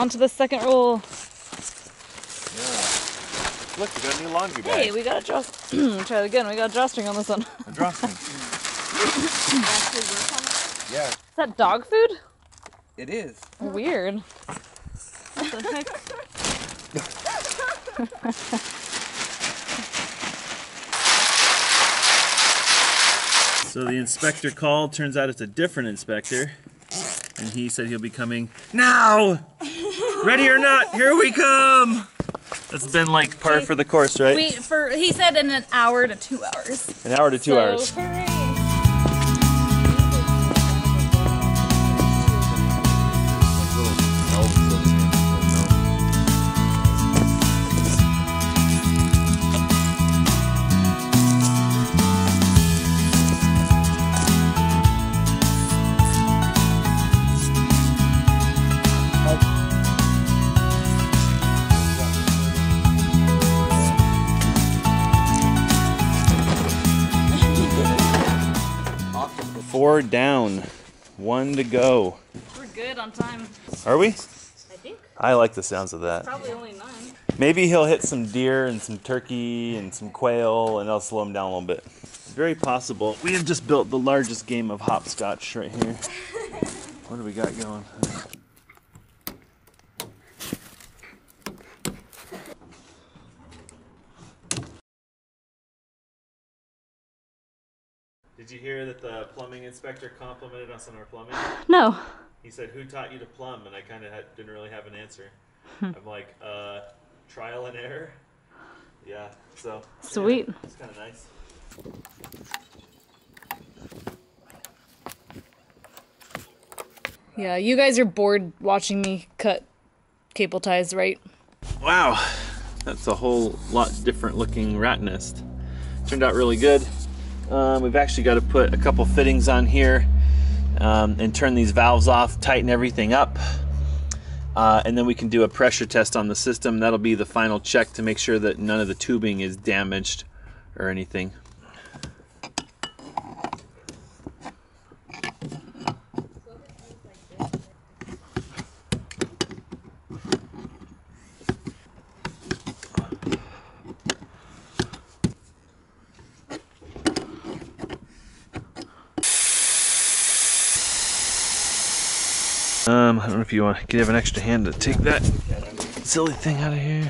On to the second roll. Look, we got a new laundry bag. Hey, we got a draw. Try it again. We got a drawstring on this one. A drawstring. yeah, Is that dog food? it is. Weird. What the heck? So the inspector called. Turns out it's a different inspector. And he said he'll be coming now! Ready or not, here we come! That's been like par for the course, right? We for he said in an hour to two hours. An hour to two So, hours. hooray. Four down, one to go. We're good on time. Are we? I think I like the sounds of that. probably only nine. Maybe he'll hit some deer and some turkey and some quail, and I'll slow him down a little bit. Very possible. We have just built the largest game of hopscotch right here. What do we got going? Did you hear that the plumbing inspector complimented us on our plumbing? No. He said, "Who taught you to plumb?" And I kind of didn't really have an answer. I'm like, uh, trial and error. Yeah. So. yeah, Sweet. it's kind of nice. Yeah, you guys are bored watching me cut cable ties, right? Wow, that's a whole lot different looking rat nest. Turned out really good. Um, we've actually got to put a couple fittings on here um, and turn these valves off, tighten everything up. Uh, and then we can do a pressure test on the system. That'll be the final check to make sure that none of the tubing is damaged or anything. Um, I don't know if you want to have an extra hand to take that silly thing out of here.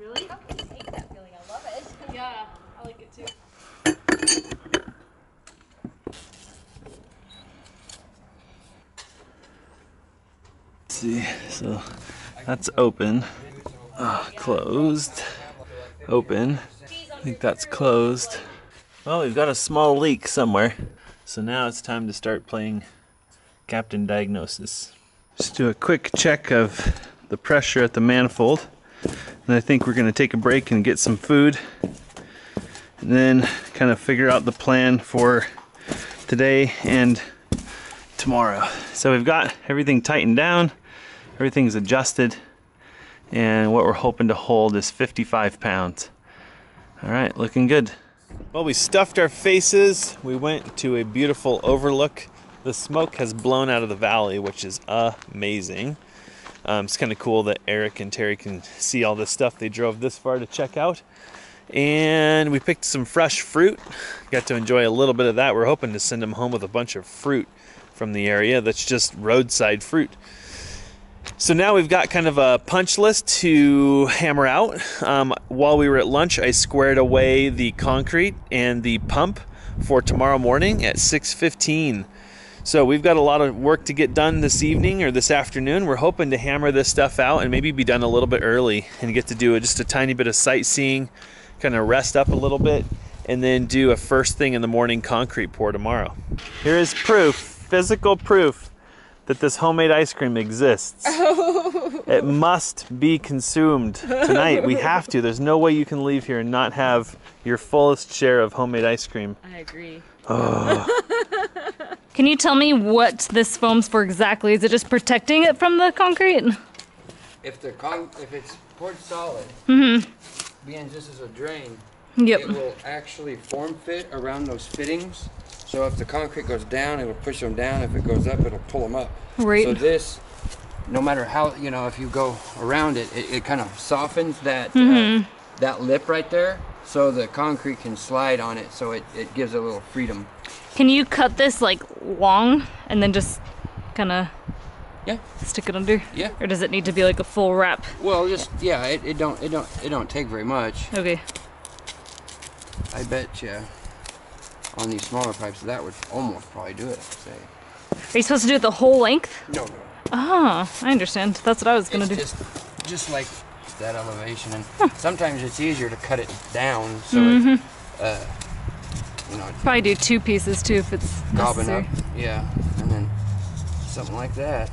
Really? Yeah, I like it too. Let's see, so that's open, Ah, closed, open. I think that's closed. Well, we've got a small leak somewhere, so now it's time to start playing Captain Diagnosis. Just do a quick check of the pressure at the manifold, and I think we're going to take a break and get some food, and then kind of figure out the plan for today and tomorrow. So we've got everything tightened down, everything's adjusted, and what we're hoping to hold is 55 pounds. All right, looking good. Well, we stuffed our faces. We went to a beautiful overlook. The smoke has blown out of the valley, which is amazing. Um, it's kind of cool that Eric and Terry can see all this stuff they drove this far to check out. And we picked some fresh fruit. Got to enjoy a little bit of that. We're hoping to send them home with a bunch of fruit from the area that's just roadside fruit. So now we've got kind of a punch list to hammer out. Um, while we were at lunch, I squared away the concrete and the pump for tomorrow morning at 6:15. So we've got a lot of work to get done this evening or this afternoon. We're hoping to hammer this stuff out and maybe be done a little bit early and get to do just a tiny bit of sightseeing, kind of rest up a little bit, and then do a first thing in the morning concrete pour tomorrow. Here is proof. physical proof that this homemade ice cream exists. It must be consumed tonight. We have to. There's no way you can leave here and not have your fullest share of homemade ice cream. I agree. Can you tell me what this foam's for exactly? Is it just protecting it from the concrete? If the con, if it's poured solid, mm-hmm. being just as a drain, Yep. it will actually form fit around those fittings. So if the concrete goes down, it will push them down. If it goes up, it'll pull them up. Right. So this, no matter how you know, if you go around it, it, it kind of softens that uh, that lip right there, so the concrete can slide on it. So it, it gives it a little freedom. Can you cut this like long and then just kind of Yeah. stick it under? Yeah. Or does it need to be like a full wrap? Well, just yeah, it, it don't it don't it don't take very much. Okay. I bet you on these smaller pipes that would almost probably do it. Say. Are you supposed to do it the whole length? No, no. Ah, I understand. That's what I was gonna do. just just like that elevation, and sometimes it's easier to cut it down so it, uh, you know, Probably do two pieces too if it's gobbing necessary. up. Yeah, and then something like that.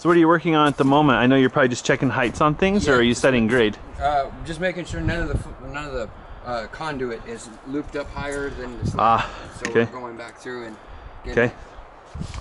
So what are you working on at the moment? I know you're probably just checking heights on things, or are you setting grade? Uh, just making sure none of the none of the uh, conduit is looped up higher than the slab. Ah, so okay. we're going back through and getting Okay.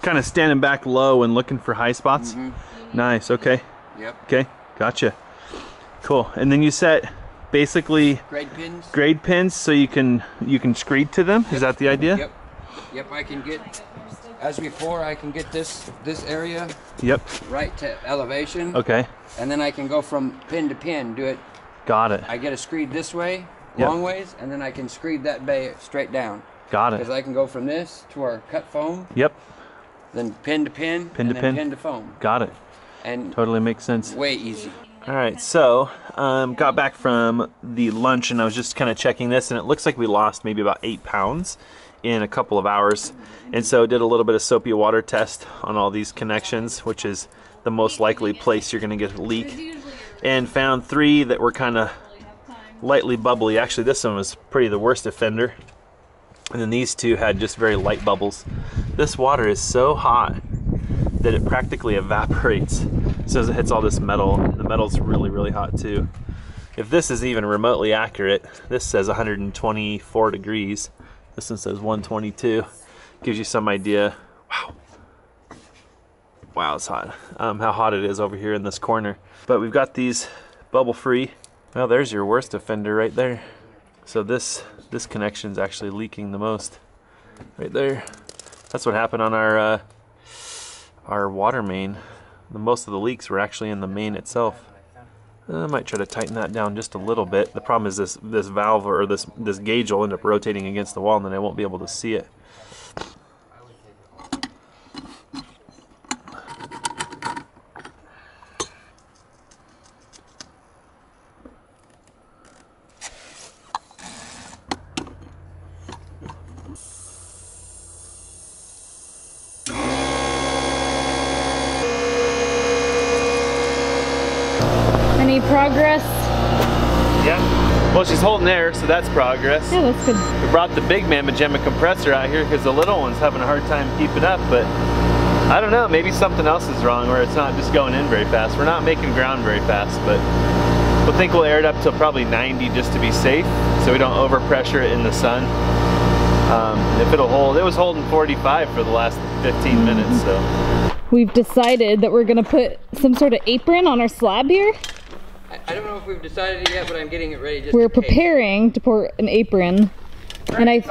Kind of standing back low and looking for high spots. Nice. Okay. Yep. Okay. Gotcha. Cool. And then you set basically Grade pins. grade pins so you can you can screed to them. Is that the idea? Yep. Yep. I can get as before. I can get this this area Yep. right to elevation. Okay. And then I can go from pin to pin, do it. Got it. I get a screed this way, Yep. long ways, and then I can screed that bay straight down. Got it. Because. I can go from this to our cut foam, Yep. then pin to pin, Pin and to then pin. pin to foam. Got it. And Totally makes sense. way easy. All right, so um, got back from the lunch and I was just kind of checking this, and it looks like we lost maybe about eight pounds in a couple of hours. And so did a little bit of soapy water test on all these connections, which is the most likely place you're going to get a leak, and found three that were kind of lightly bubbly. Actually, this one was pretty the worst offender. And then these two had just very light bubbles. This water is so hot that it practically evaporates as soon as it hits all this metal. The metal's really, really hot too. If this is even remotely accurate, this says 124 degrees. This one says 122. Gives you some idea. Wow. Wow, it's hot. Um, how hot it is over here in this corner. But we've got these bubble free. Well, there's your worst offender right there. So this this connection's actually leaking the most. Right there. That's what happened on our uh, our water main. The most of the leaks were actually in the main itself. Uh, I might try to tighten that down just a little bit. The problem is this this valve or this this gauge will end up rotating against the wall, and then I won't be able to see it. Any progress? Yeah. Well, she's holding air, so that's progress. Yeah, that's good. We brought the big Mamma Gemma compressor out here because the little one's having a hard time keeping up, but I don't know, maybe something else is wrong where it's not just going in very fast. We're not making ground very fast, but we'll think we'll air it up to probably 90 just to be safe so we don't overpressure it in the sun. Um, if it'll hold, it was holding 45 for the last 15 minutes, so. We've decided that we're gonna put some sort of apron on our slab here. I, I don't know if we've decided it yet, but I'm getting it ready. Just We're preparing to pour an apron. And I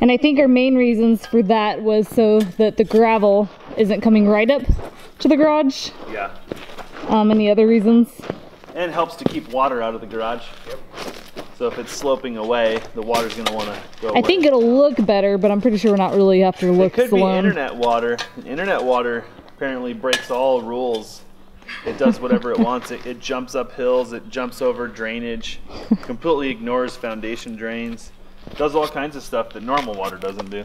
and I think our main reasons for that was so that the gravel isn't coming right up to the garage. Yeah. Um, any other reasons? And helps to keep water out of the garage. Yep. So if it's sloping away, the water's gonna want to go. Away. I away. think it'll look better, but I'm pretty sure we're not really after to look It could be Sloan. internet water. Internet water apparently breaks all rules. It does whatever it wants. It, it jumps up hills. It jumps over drainage. completely ignores foundation drains. Does all kinds of stuff that normal water doesn't do.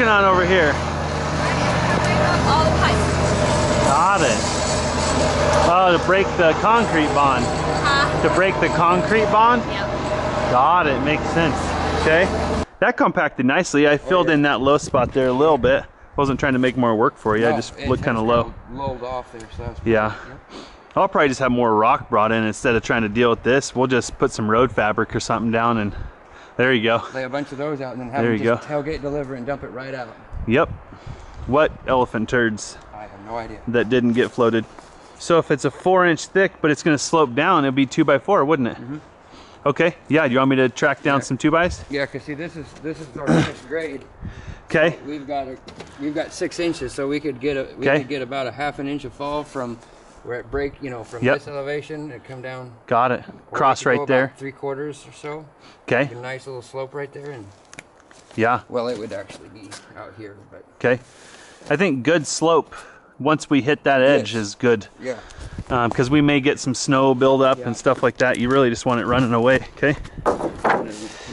Working on over here? All the pipes. Got it. Oh, to break the concrete bond. Huh? To break the concrete bond? Yep. Got it. Makes sense. Okay. That compacted nicely. I filled yeah. in that low spot there a little bit. Wasn't trying to make more work for you. I just looked kind of low. Lulled off there, so that's Yeah. I'll probably just have more rock brought in instead of trying to deal with this. We'll just put some road fabric or something down and there you go. Lay a bunch of those out and then have There them just tailgate deliver and dump it right out. Yep. What elephant turds I have no idea. that didn't get floated? So if it's a four inch thick, but it's gonna slope down, it'd be two by four, wouldn't it? Mm-hmm. Okay, yeah, do you want me to track down. Yeah. some two bys? Yeah, cause see, this is this is our next grade. Okay, We've got a, we've got six inches, so we could get a we Okay. could get about a half an inch of fall from where it break, you know, from Yep. this elevation and come down. got it. Cross right there. Three quarters or so. Okay, A nice little slope right there, and yeah, well, it would actually be out here, but okay. I think good slope once we hit that edge Yes. is good yeah. Um, because we may get some snow buildup Yeah. and stuff like that. You really just want it running away. Okay,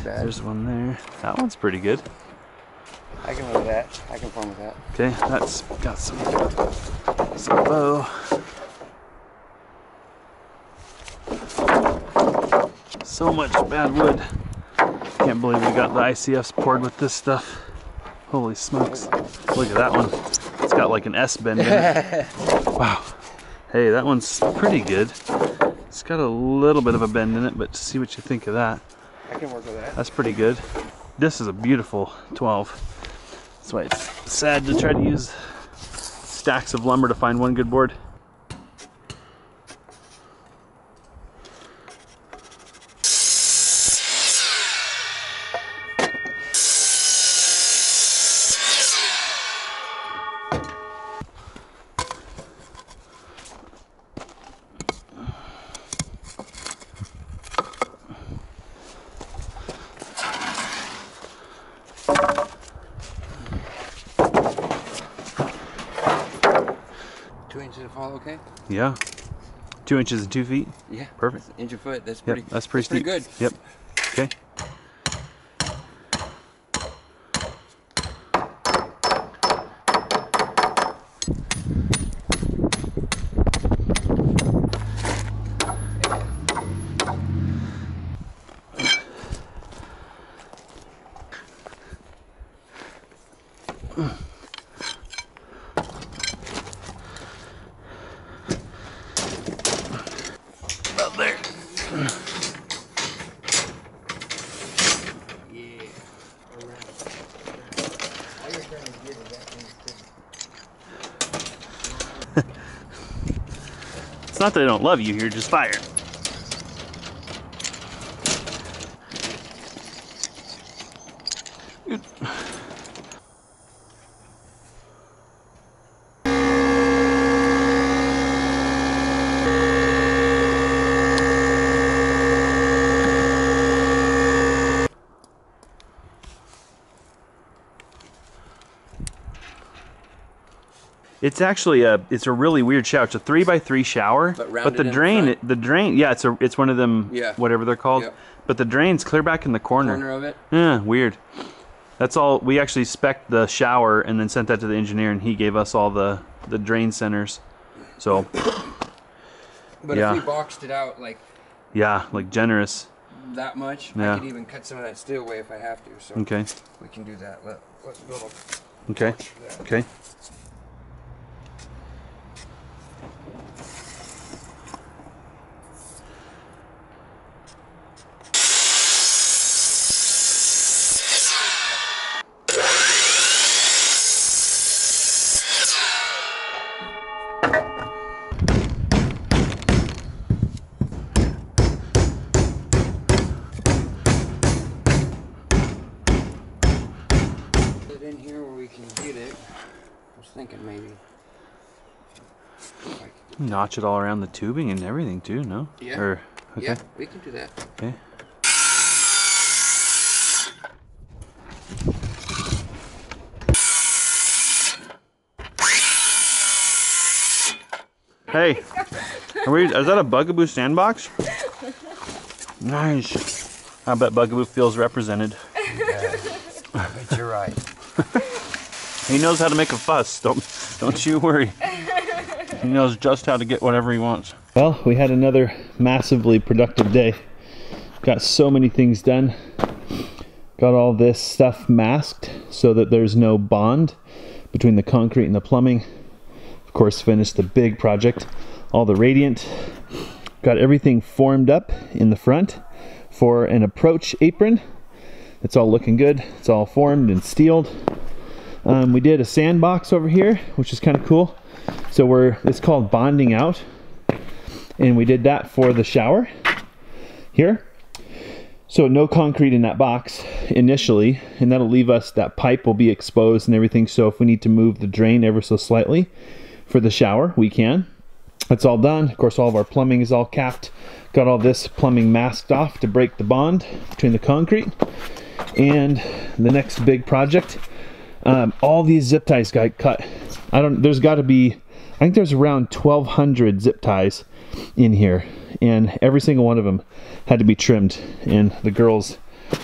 there's one there. That one's pretty good. I can live with that. I can farm with that. Okay, that's got some some bow. So much bad wood. Can't believe we got the ICFs poured with this stuff. Holy smokes. Look at that one. It's got like an S bend in it. Wow. Hey, that one's pretty good. It's got a little bit of a bend in it, but see what you think of that. I can work with that. That's pretty good. This is a beautiful 12. That's why it's sad to try to use stacks of lumber to find one good board. Two inches of fall, okay? Yeah. Two inches and two feet. Yeah. Perfect. Inch a foot. That's Yep, pretty. that's pretty good. Yep. Okay. It's not that I don't love you, you're just fired. It's actually a it's a really weird shower. It's a three by three shower, But but, the in the drain the drain yeah it's a it's one of them Yeah. whatever they're called. But the drain's clear back in the corner. Corner of it. Yeah, weird. That's all. We actually spec the shower and then sent that to the engineer, and he gave us all the the drain centers. So But Yeah. if we boxed it out like yeah, like generous. that much, Yeah. I could even cut some of that steel away if I have to. So Okay. we can do that. Let, let's build a Okay. Okay. it in here where we can get it. I was thinking maybe. Like, Notch it all around the tubing and everything too. No. Yeah. Or okay. Yeah, we can do that. Okay. Hey, are we, is that a Bugaboo sandbox? Nice. I bet Bugaboo feels represented. But you're right. He knows how to make a fuss. Don't don't you worry. He knows just how to get whatever he wants. Well, we had another massively productive day. Got so many things done. Got all this stuff masked so that there's no bond between the concrete and the plumbing. Of course, finished the big project, all the radiant. Got everything formed up in the front for an approach apron. It's all looking good. It's all formed and steeled. Um, we did a sandbox over here, which is kind of cool. So we're it's called bonding out, and we did that for the shower here. So no concrete in that box initially, and that'll leave us that pipe will be exposed and everything. So if we need to move the drain ever so slightly for the shower, we can. That's all done. Of course, all of our plumbing is all capped. Got all this plumbing masked off to break the bond between the concrete. And the next big project, um, all these zip ties got cut. I don't. There's got to be. I think there's around 1,200 zip ties in here, and every single one of them had to be trimmed. And the girls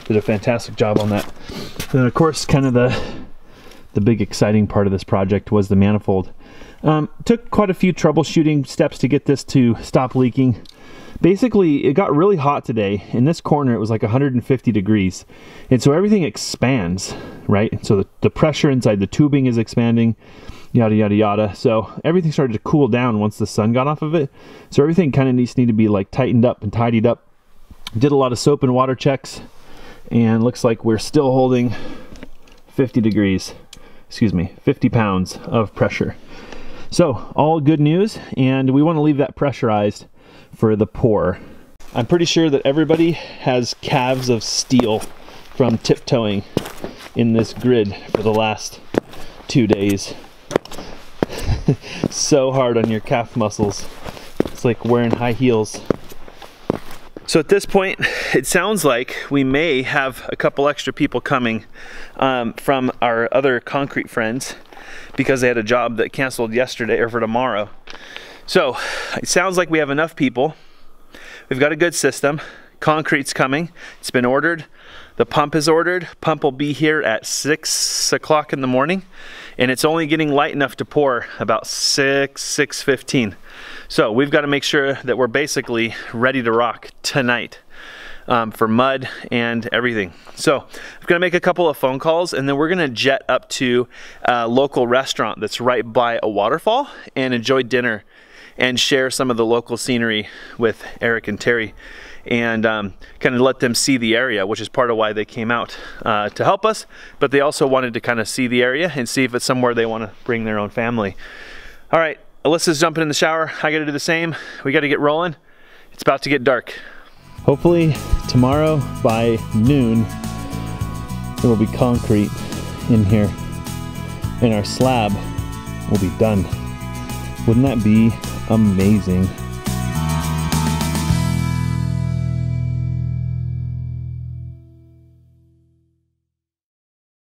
did a fantastic job on that. And of course, kind of the the big exciting part of this project was the manifold. Um, took quite a few troubleshooting steps to get this to stop leaking. Basically, it got really hot today. In this corner, it was like 150 degrees. And so everything expands, right? So the, the pressure inside the tubing is expanding, yada, yada, yada. So everything started to cool down once the sun got off of it. So everything kind of needs need to be like tightened up and tidied up. Did a lot of soap and water checks. And looks like we're still holding 50 degrees, excuse me, 50 pounds of pressure. So, all good news, and we want to leave that pressurized for the pour. I'm pretty sure that everybody has calves of steel from tiptoeing in this grid for the last two days. so hard on your calf muscles. It's like wearing high heels. So at this point, it sounds like we may have a couple extra people coming um, from our other concrete friends because they had a job that canceled yesterday or for tomorrow. So it sounds like we have enough people. We've got a good system. Concrete's coming. It's been ordered. The pump is ordered. Pump will be here at six o'clock in the morning, and it's only getting light enough to pour about six six fifteen. So we've got to make sure that we're basically ready to rock tonight um, for mud and everything. So I'm gonna make a couple of phone calls and then we're gonna jet up to a local restaurant that's right by a waterfall and enjoy dinner and share some of the local scenery with Eric and Terry and um, kind of let them see the area, which is part of why they came out uh, to help us. But they also wanted to kind of see the area and see if it's somewhere they want to bring their own family. All right, Alyssa's jumping in the shower. I got to do the same. We got to get rolling. It's about to get dark. Hopefully tomorrow by noon, there will be concrete in here and our slab will be done. Wouldn't that be amazing.